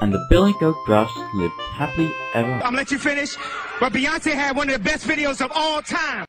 And the Billy Goats Gruff lived happily ever I'm gonna let you finish. But Beyonce had one of the best videos of all time.